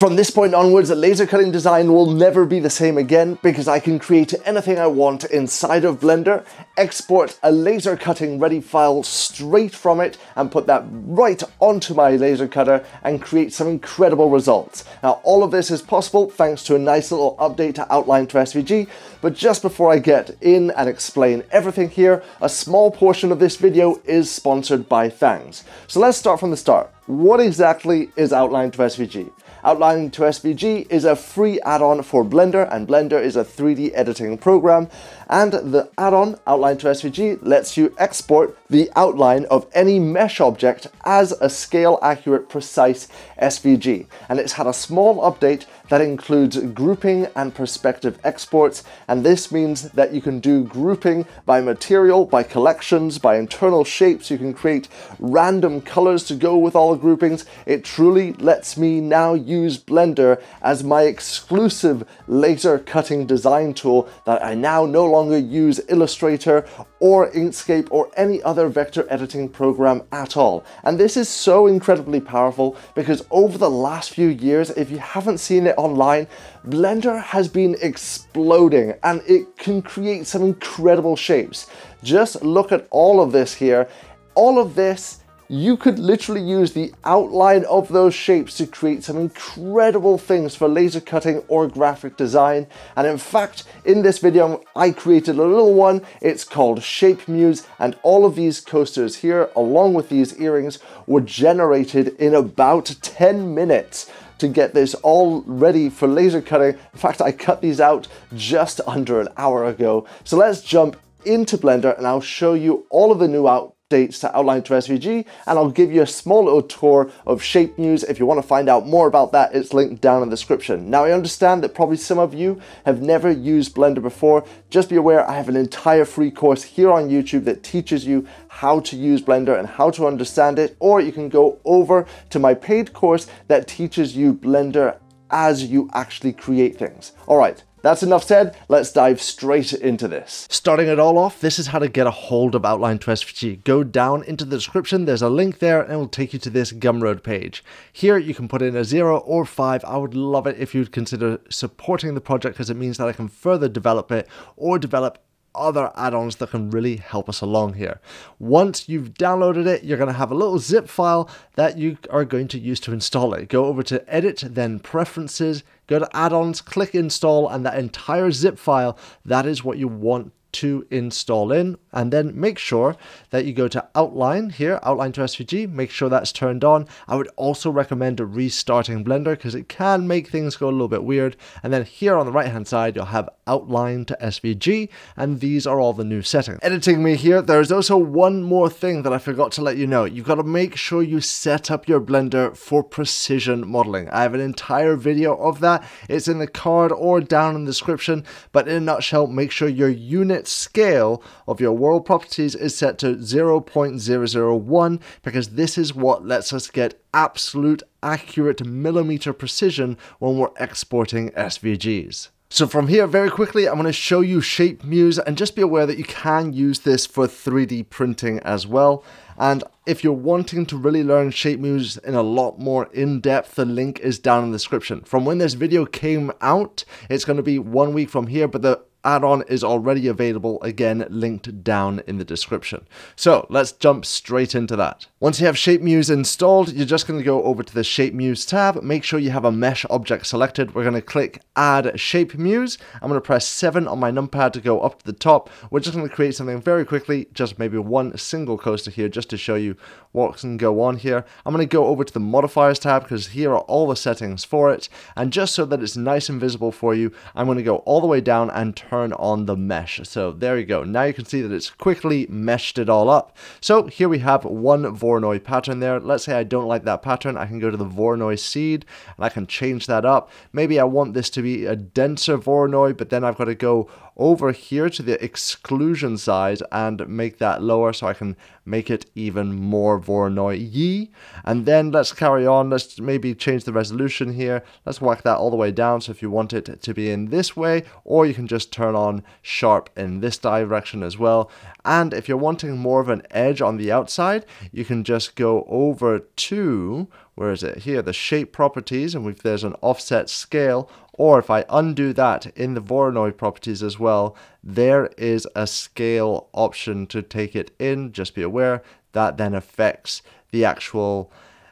From this point onwards, the laser cutting design will never be the same again because I can create anything I want inside of Blender, export a laser cutting ready file straight from it and put that right onto my laser cutter and create some incredible results. Now all of this is possible thanks to a nice little update to Outline to SVG, but just before I get in and explain everything here, a small portion of this video is sponsored by Thangs. So let's start from the start. What exactly is Outline to SVG? Outline to SVG is a free add-on for Blender, and Blender is a 3D editing program. And the add-on, Outline to SVG, lets you export the outline of any mesh object as a scale accurate, precise SVG. And it's had a small update that includes grouping and perspective exports. And this means that you can do grouping by material, by collections, by internal shapes. You can create random colors to go with all the groupings. It truly lets me now use Blender as my exclusive laser cutting design tool that I now no longer use Illustrator or Inkscape or any other vector editing program at all. And this is so incredibly powerful because over the last few years, if you haven't seen it online, Blender has been exploding and it can create some incredible shapes. Just look at all of this here. All of this you could literally use the outline of those shapes to create some incredible things for laser cutting or graphic design. And in fact, in this video, I created a little one. It's called Shape Muse, and all of these coasters here, along with these earrings, were generated in about 10 minutes to get this all ready for laser cutting. In fact, I cut these out just under an hour ago. So let's jump into Blender and I'll show you all of the new out updates to Outline to SVG, and I'll give you a small little tour of Shape Muse. If you want to find out more about that, it's linked down in the description. Now, I understand that probably some of you have never used Blender before. Just be aware, I have an entire free course here on YouTube that teaches you how to use Blender and how to understand it, or you can go over to my paid course that teaches you Blender as you actually create things. All right, that's enough said, let's dive straight into this. Starting it all off, this is how to get a hold of Outline to SVG. Go down into the description, there's a link there and it will take you to this Gumroad page. Here you can put in a 0 or 5, I would love it if you'd consider supporting the project because it means that I can further develop it or develop other add-ons that can really help us along here. Once you've downloaded it, you're going to have a little zip file that you are going to use to install it. Go over to Edit, then Preferences, go to Add-ons, click Install, and that entire zip file, that is what you want to install in. And then make sure that you go to outline here outline to svg make sure that's turned on. I would also recommend a restarting blender because it can make things go a little bit weird. And then here on the right hand side you'll have outline to svg and these are all the new settings. Editing me here there's also one more thing that i forgot to let you know. You've got to make sure you set up your blender for precision modeling. I have an entire video of that. It's in the card or down in the description. But in a nutshell make sure your unit scale of your world properties is set to 0.001 because this is what lets us get absolute accurate millimeter precision when we're exporting SVGs. So from here, very quickly, I'm going to show you Shape Muse and just be aware that you can use this for 3D printing as well. And if you're wanting to really learn Shape Muse in a lot more in depth, the link is down in the description. From when this video came out, it's going to be one week from here, but the add-on is already available, again linked down in the description. So let's jump straight into that. Once you have Shape Muse installed, you're just going to go over to the Shape Muse tab, make sure you have a mesh object selected. We're going to click Add Shape Muse. I'm going to press 7 on my numpad to go up to the top. We're just going to create something very quickly, just maybe one single coaster here, just to show you what can go on here. I'm going to go over to the Modifiers tab, because here are all the settings for it. And just so that it's nice and visible for you, I'm going to go all the way down and turn on the mesh. So there you go. Now you can see that it's quickly meshed it all up. So here we have one Voronoi pattern there. Let's say I don't like that pattern. I can go to the Voronoi seed and I can change that up. Maybe I want this to be a denser Voronoi, but then I've got to go over here to the exclusion size and make that lower so I can make it even more Voronoi And then let's carry on. Let's maybe change the resolution here. Let's whack that all the way down. So if you want it to be in this way, or you can just turn on sharp in this direction as well. And if you're wanting more of an edge on the outside, you can just go over to, where is it? Here, the shape properties, and there's an offset scale, or if I undo that in the Voronoi properties as well, there is a scale option to take it in. Just be aware that then affects the actual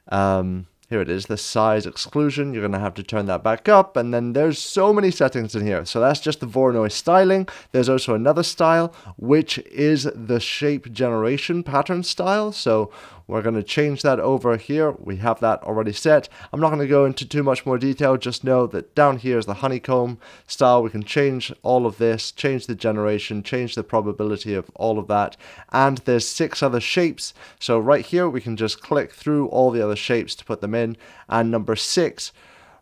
um, here it is, the size exclusion. You're going to have to turn that back up. And then there's so many settings in here. So that's just the Voronoi styling. There's also another style, which is the shape generation pattern style. So we're going to change that over here. We have that already set. I'm not going to go into too much more detail. Just know that down here is the honeycomb style. We can change all of this, change the generation, change the probability of all of that. And there's six other shapes. So right here, we can just click through all the other shapes to put them in. And number six,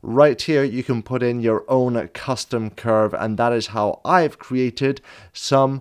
right here you can put in your own custom curve and that is how I've created some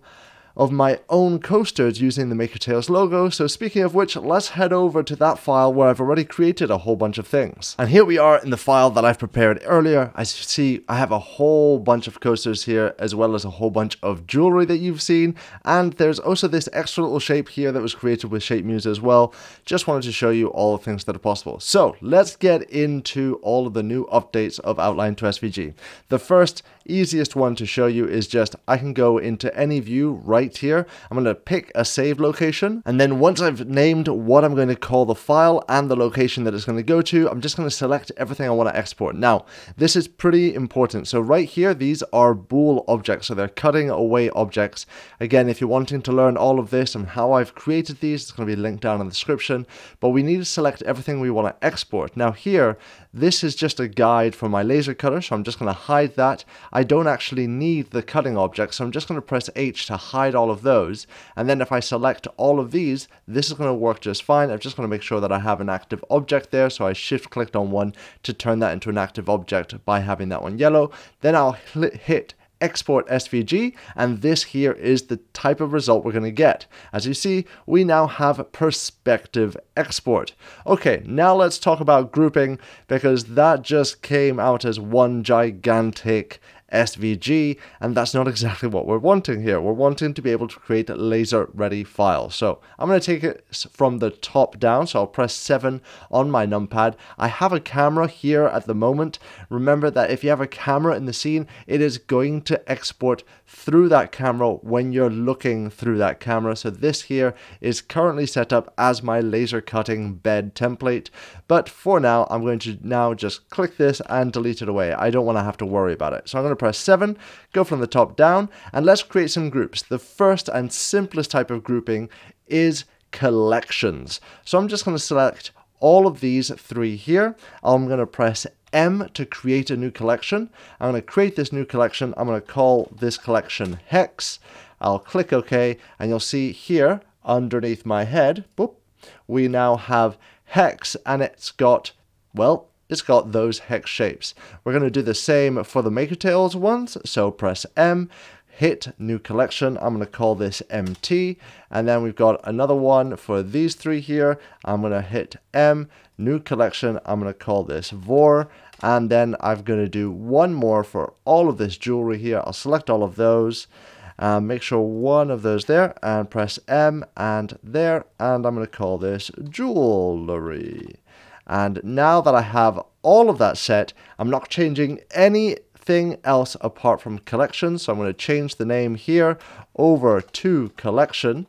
of my own coasters using the MakerTales logo. So speaking of which, let's head over to that file where I've already created a whole bunch of things. And here we are in the file that I've prepared earlier. As you see, I have a whole bunch of coasters here, as well as a whole bunch of jewelry that you've seen. And there's also this extra little shape here that was created with Shape Muse as well. Just wanted to show you all the things that are possible. So let's get into all of the new updates of Outline to SVG. The first easiest one to show you is just I can go into any view right here. I'm going to pick a save location and then once I've named what I'm going to call the file and the location that it's going to go to, I'm just going to select everything I want to export. Now, this is pretty important. So right here, these are bool objects. So they're cutting away objects. Again, if you're wanting to learn all of this and how I've created these, it's going to be linked down in the description. But we need to select everything we want to export. Now here, this is just a guide for my laser cutter, so I'm just going to hide that. I don't actually need the cutting object, so I'm just going to press H to hide all of those. And then if I select all of these, this is going to work just fine. I'm just going to make sure that I have an active object there, so I shift clicked on one to turn that into an active object by having that one yellow. Then I'll hit export SVG, and this here is the type of result we're going to get. As you see, we now have perspective export. Okay, now let's talk about grouping, because that just came out as one gigantic SVG, and that's not exactly what we're wanting here. We're wanting to be able to create a laser ready files. So I'm going to take it from the top down. So I'll press 7 on my numpad. I have a camera here at the moment. Remember that if you have a camera in the scene, it is going to export through that camera when you're looking through that camera. So this here is currently set up as my laser cutting bed template. But for now, I'm going to now just click this and delete it away. I don't want to have to worry about it. So I'm going to press 7, go from the top down, and let's create some groups. The first and simplest type of grouping is collections. So I'm just going to select all of these three here. I'm going to press M to create a new collection. I'm going to create this new collection. I'm going to call this collection Hex. I'll click OK, and you'll see here underneath my head, boop, we now have Hex, and it's got, well, it's got those hex shapes. We're going to do the same for the maker MakerTales ones, so press M, hit new collection. I'm going to call this MT, and then we've got another one for these three here. I'm going to hit M, new collection. I'm going to call this Vor, and then I'm going to do one more for all of this jewelry here. I'll select all of those. Um, make sure one of those there and press M and there and I'm going to call this jewelry and now that I have all of that set, I'm not changing anything else apart from collection. So I'm going to change the name here over to collection.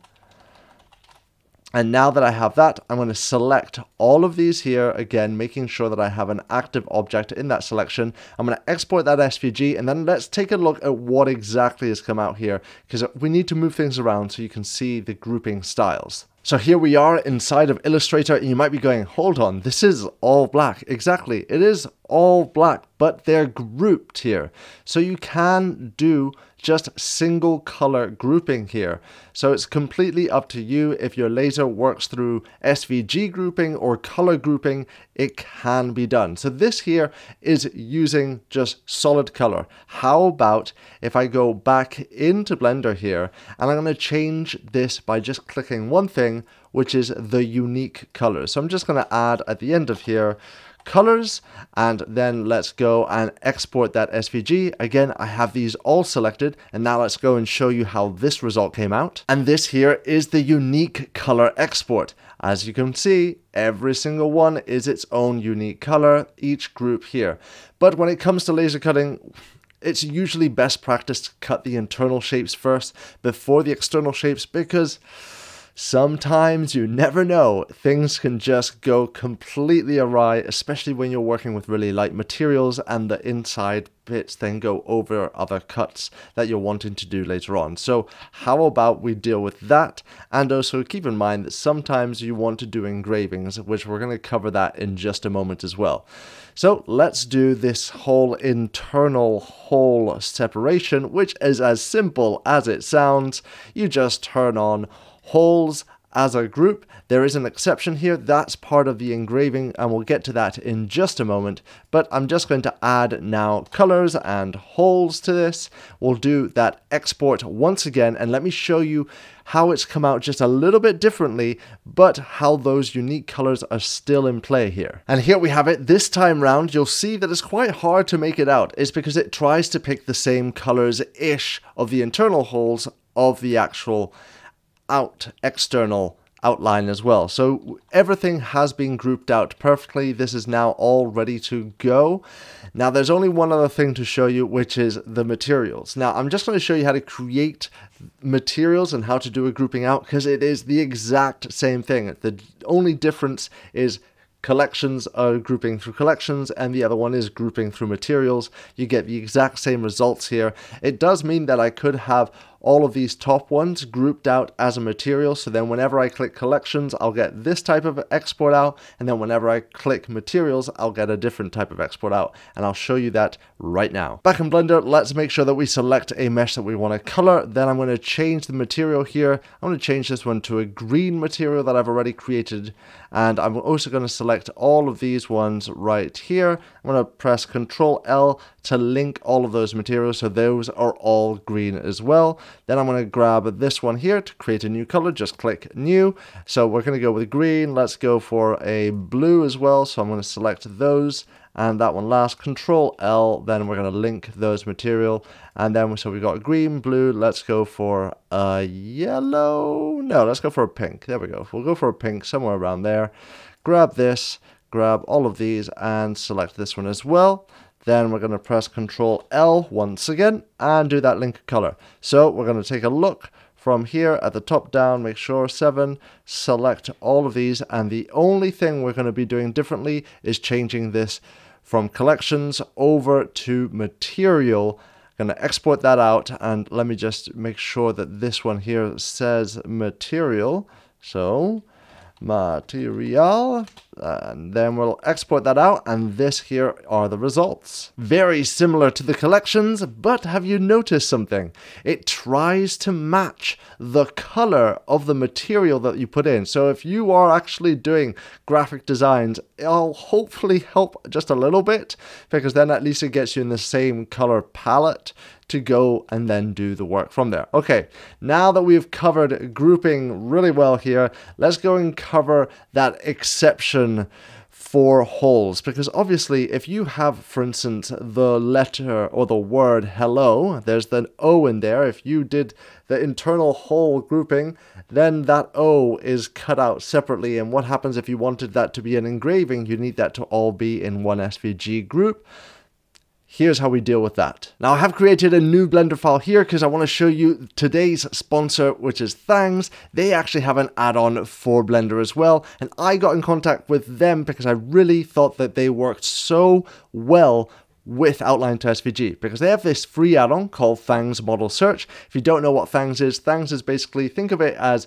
And now that I have that, I'm going to select all of these here, again, making sure that I have an active object in that selection. I'm going to export that SVG, and then let's take a look at what exactly has come out here, because we need to move things around so you can see the grouping styles. So here we are inside of Illustrator, and you might be going, hold on, this is all black. Exactly, it is all black, but they're grouped here. So you can do just single color grouping here. So it's completely up to you if your laser works through SVG grouping or color grouping, it can be done. So this here is using just solid color. How about if I go back into Blender here and I'm going to change this by just clicking one thing, which is the unique colors. So I'm just going to add at the end of here colors and then let's go and export that SVG. Again, I have these all selected and now let's go and show you how this result came out. And this here is the unique color export. As you can see, every single one is its own unique color, each group here. But when it comes to laser cutting, it's usually best practice to cut the internal shapes first before the external shapes because sometimes you never know. Things can just go completely awry, especially when you're working with really light materials and the inside bits then go over other cuts that you're wanting to do later on. So how about we deal with that? And also keep in mind that sometimes you want to do engravings, which we're going to cover that in just a moment as well. So let's do this whole internal hole separation, which is as simple as it sounds. You just turn on holes as a group. There is an exception here, that's part of the engraving, and we'll get to that in just a moment. But I'm just going to add now colors and holes to this. We'll do that export once again, and let me show you how it's come out just a little bit differently, but how those unique colors are still in play here. And here we have it. This time round, you'll see that it's quite hard to make it out. It's because it tries to pick the same colors-ish of the internal holes of the actual out external outline as well. So everything has been grouped out perfectly. This is now all ready to go. Now there's only one other thing to show you, which is the materials. Now I'm just going to show you how to create materials and how to do a grouping out because it is the exact same thing. The only difference is collections are grouping through collections and the other one is grouping through materials. You get the exact same results here. It does mean that I could have all of these top ones grouped out as a material. So then whenever I click collections, I'll get this type of export out. And then whenever I click materials, I'll get a different type of export out. And I'll show you that right now. Back in Blender, let's make sure that we select a mesh that we want to color. Then I'm going to change the material here. I'm going to change this one to a green material that I've already created. And I'm also going to select all of these ones right here. I'm going to press Control L to link all of those materials so those are all green as well. Then I'm going to grab this one here to create a new color, just click new. So we're going to go with green, let's go for a blue as well, so I'm going to select those. And that one last, control L, then we're going to link those material, and then so we've got green, blue, let's go for a yellow, no, let's go for a pink, there we go, we'll go for a pink somewhere around there, grab this, grab all of these, and select this one as well, then we're going to press Control L once again and do that link color. So we're going to take a look from here at the top down, make sure 7, select all of these, and the only thing we're going to be doing differently is changing this from collections over to material. I'm going to export that out, and let me just make sure that this one here says material. So material and then we'll export that out and this here are the results. Very similar to the collections, but have you noticed something? It tries to match the color of the material that you put in. So if you are actually doing graphic designs, it'll hopefully help just a little bit because then at least it gets you in the same color palette to go and then do the work from there. Okay, now that we've covered grouping really well here, let's go and cover that exception for holes because obviously if you have for instance the letter or the word hello there's an o in there. If you did the internal hole grouping then that o is cut out separately. And what happens if you wanted that to be an engraving you need that to all be in one svg group Here's how we deal with that. Now I have created a new Blender file here because I want to show you today's sponsor, which is Thangs. They actually have an add-on for Blender as well. And I got in contact with them because I really thought that they worked so well with Outline to SVG because they have this free add-on called Thangs Model Search. If you don't know what Thangs is, Thangs is basically, think of it as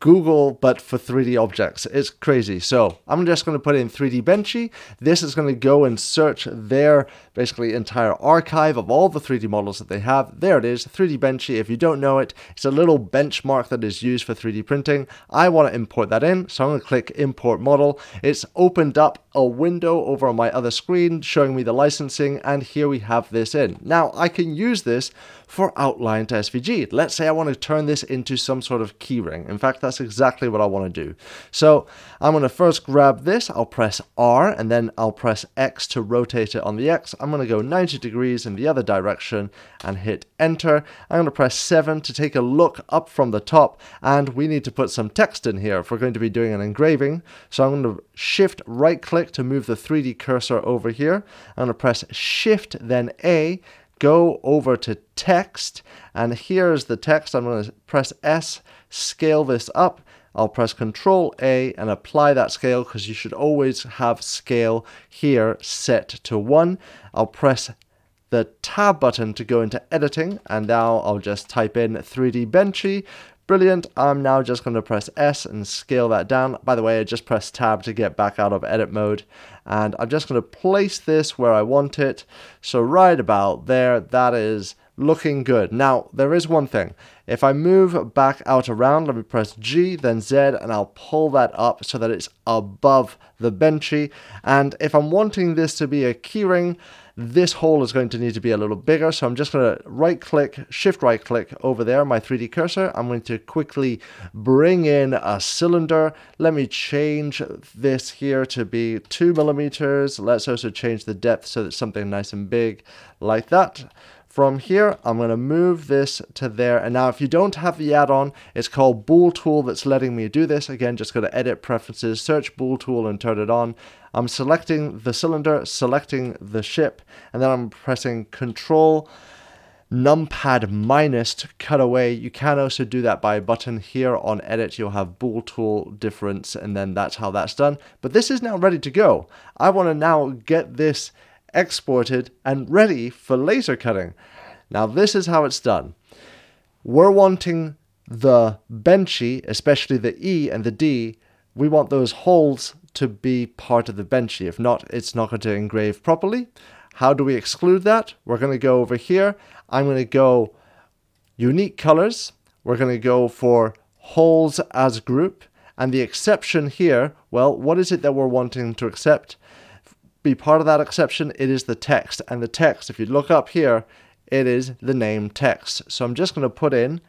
Google, but for 3D objects. It's crazy. So I'm just going to put in 3D Benchy. This is going to go and search their basically entire archive of all the 3D models that they have. There it is, 3D Benchy. If you don't know it, it's a little benchmark that is used for 3D printing. I want to import that in, so I'm going to click Import Model. It's opened up a window over on my other screen showing me the licensing, and here we have this in. Now I can use this for outline to SVG. Let's say I want to turn this into some sort of keyring. In fact, that's exactly what I want to do. So I'm going to first grab this, I'll press R, and then I'll press X to rotate it on the X. I'm going to go 90 degrees in the other direction and hit enter. I'm going to press 7 to take a look up from the top, and we need to put some text in here if we're going to be doing an engraving. So I'm going to shift right click to move the 3D cursor over here. I'm going to press shift then A go over to text, and here's the text. I'm going to press S, scale this up. I'll press Control A and apply that scale because you should always have scale here set to 1. I'll press the tab button to go into editing and now I'll just type in 3D Benchy Brilliant. I'm now just going to press S and scale that down. By the way, I just pressed tab to get back out of edit mode. And I'm just going to place this where I want it. So right about there, that is looking good. Now, there is one thing. If I move back out around, let me press G, then Z, and I'll pull that up so that it's above the benchy. And if I'm wanting this to be a keyring, this hole is going to need to be a little bigger, so I'm just going to right click, shift right click over there, my 3D cursor. I'm going to quickly bring in a cylinder. Let me change this here to be two millimeters. Let's also change the depth so that something nice and big like that. From here, I'm going to move this to there. And now if you don't have the add-on, it's called Bool Tool that's letting me do this. Again, just go to Edit Preferences, search Bool Tool and turn it on. I'm selecting the cylinder, selecting the ship, and then I'm pressing Control numpad minus to cut away. You can also do that by a button here on edit. You'll have bool tool difference and then that's how that's done. But this is now ready to go. I want to now get this exported, and ready for laser cutting. Now this is how it's done. We're wanting the benchy, especially the E and the D, we want those holes to be part of the benchy. If not, it's not going to engrave properly. How do we exclude that? We're going to go over here. I'm going to go unique colors. We're going to go for holes as group. And the exception here, well, what is it that we're wanting to accept? be part of that exception, it is the text. And the text, if you look up here, it is the name text. So I'm just going to put in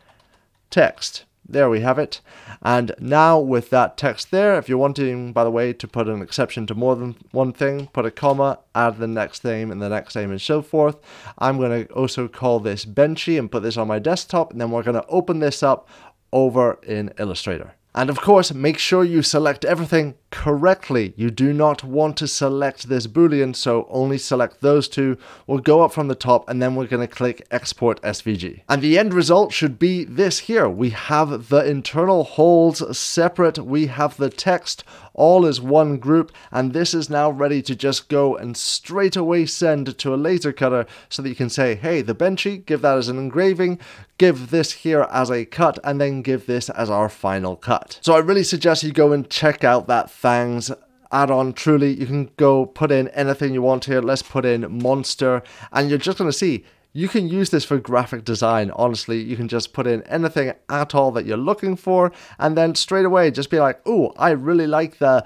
text. There we have it. And now with that text there, if you're wanting, by the way, to put an exception to more than one thing, put a comma, add the next name and the next name and so forth. I'm going to also call this Benchy and put this on my desktop. And then we're going to open this up over in Illustrator. And of course, make sure you select everything correctly. You do not want to select this boolean, so only select those two. We'll go up from the top and then we're going to click export SVG. And the end result should be this here. We have the internal holes separate. We have the text all as one group and this is now ready to just go and straight away send to a laser cutter so that you can say hey the benchy give that as an engraving give this here as a cut and then give this as our final cut so i really suggest you go and check out that Thangs add-on. Truly you can go put in anything you want here. Let's put in monster. And you're just going to see you can use this for graphic design. Honestly, you can just put in anything at all that you're looking for, and then straight away just be like, oh, I really like the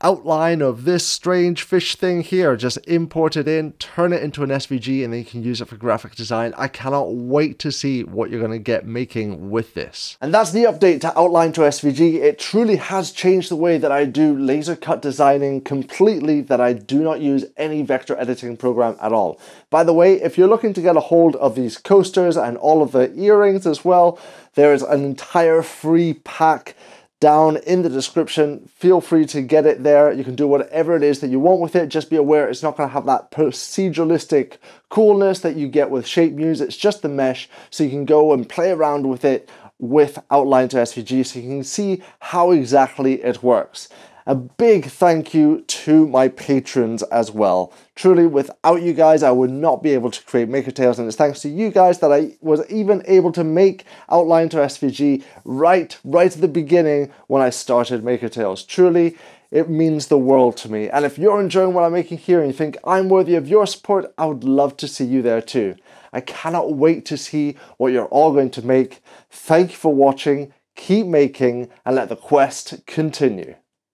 outline of this strange fish thing here. Just import it in, turn it into an SVG, and then you can use it for graphic design. I cannot wait to see what you're going to get making with this. And that's the update to Outline to SVG. It truly has changed the way that I do laser cut designing completely, that I do not use any vector editing program at all. By the way, if you're looking to get a hold of these coasters and all of the earrings as well, there is an entire free pack down in the description. Feel free to get it there. You can do whatever it is that you want with it. Just be aware it's not going to have that proceduralistic coolness that you get with ShapeMuse. It's just the mesh, so you can go and play around with it with Outline to SVG so you can see how exactly it works. A big thank you to my patrons as well. Truly, without you guys, I would not be able to create Maker Tales, and it's thanks to you guys that I was even able to make Outline to SVG right, right at the beginning when I started Maker Tales. Truly, it means the world to me. And if you're enjoying what I'm making here and you think I'm worthy of your support, I would love to see you there too. I cannot wait to see what you're all going to make. Thank you for watching, keep making, and let the quest continue.